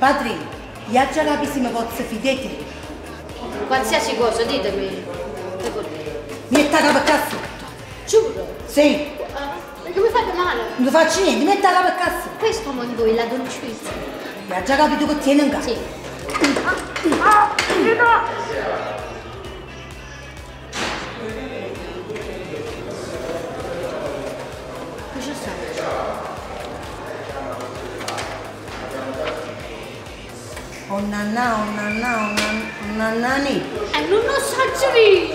Padre, io già capisco se mi posso fidare. Qualsiasi cosa, ditemi. Mi metta capo a cazzo. Giuro. Sì, Ah, perché mi fate male? non ti faccio niente, mi metta capo a cazzo. Questo mondo è la dolcezza. Io già capito che tiene in casa. Sì. Cosa stai? Oh Onana, onana, Oh onanani. I know no surgery.